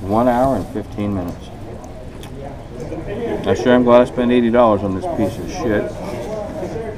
One hour and 15 minutes. I sure am glad I spent $80 on this piece of shit.